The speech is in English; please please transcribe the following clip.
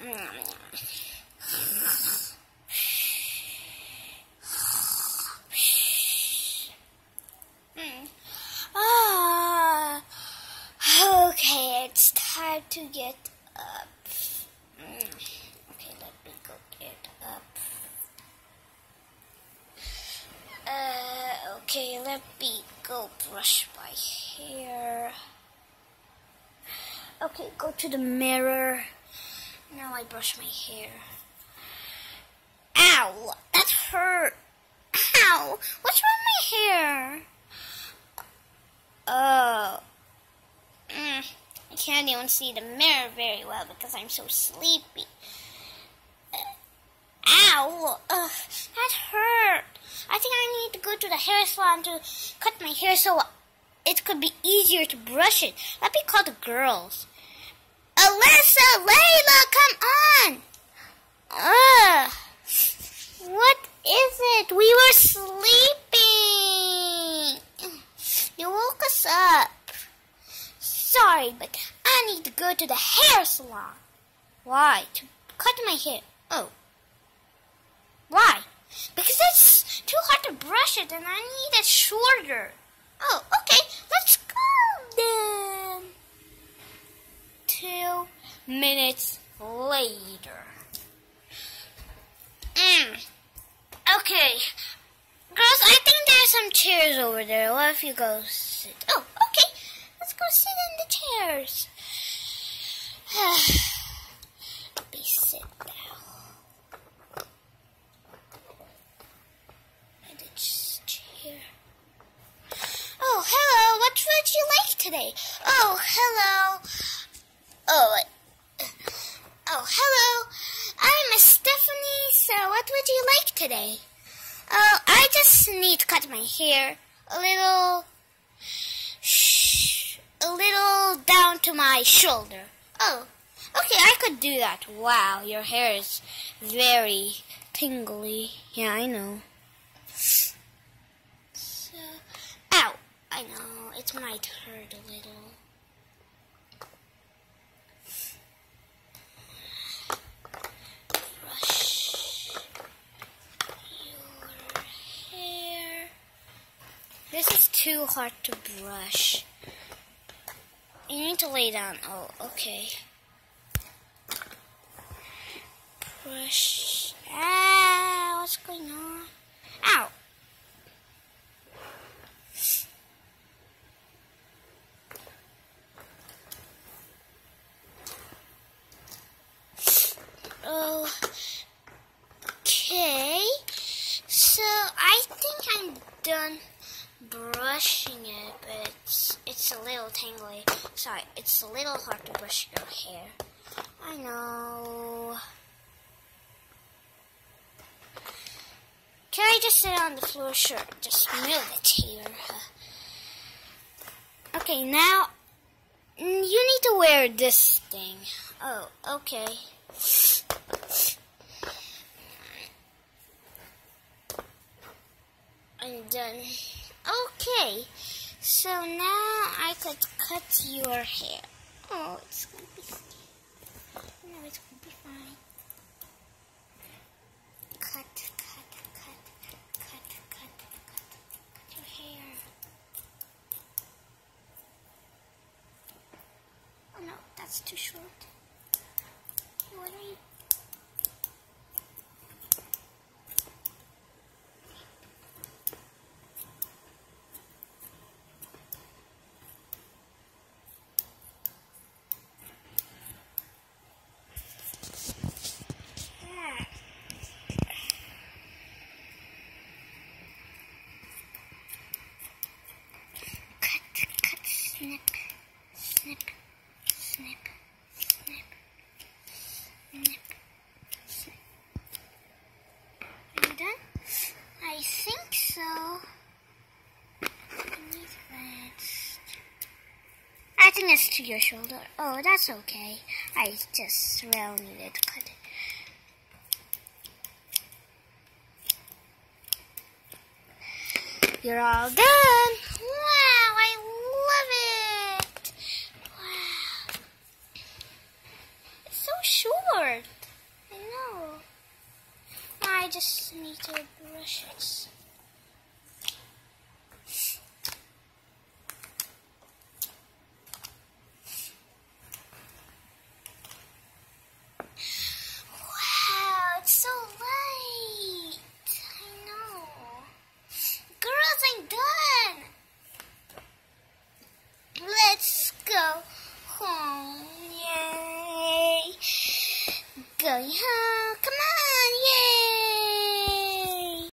Hmm. Ah. Okay, it's time to get up. Hmm. Okay, let me go get up. Uh, okay, let me go brush my hair. Okay, go to the mirror. Now I brush my hair. Ow! That hurt. Ow! What's wrong with my hair? Oh. Mm, I can't even see the mirror very well because I'm so sleepy. Uh, ow! Ugh, that hurt. I think I need to go to the hair salon to cut my hair so it could be easier to brush it. Let me call the girls. Alyssa, Layla, come on! Ugh. What is it? We were sleeping. You woke us up. Sorry, but I need to go to the hair salon. Why? To cut my hair. Oh. Why? Because it's too hard to brush it and I need it shorter. Oh, okay. Let's go then. Two minutes later. Mm. Okay. Girls, I think there's some chairs over there. What if you go sit? Oh, okay. Let's go sit in the chairs. Me sit down. And it's chair. Oh, hello. What would you like today? Oh, hello. Oh, oh, hello. I'm Miss Stephanie. So, what would you like today? Oh, I just need to cut my hair a little, a little down to my shoulder. Oh, okay, I could do that. Wow, your hair is very tingly. Yeah, I know. So, ow, I know, it might hurt a little. Brush your hair. This is too hard to brush. You need to lay down. Oh, okay. Brush. Ah, what's going on? Ow. Okay. So I think I'm done brushing it, but it's it's a little tangly. Sorry, it's a little hard to brush your hair. I know. Can I just sit on the floor? Sure, just move it here. Okay, now mm, you need to wear this thing. Oh, okay. I'm done. Okay, so now I could cut your hair. Oh, it's gonna be. scary. No, it's gonna be fine. Cut, cut, cut, cut, cut, cut, cut your hair. Oh no, that's too short. What are you? Ah. Cut, cut, snip, snip, snip, snip, snip, snip. Are you done? I think so. Need rest. I think it's to your shoulder. Oh, that's okay. I just really needed to cut it. You're all done. Wow, I love it. Wow. It's so short. I know. I just need to brush it.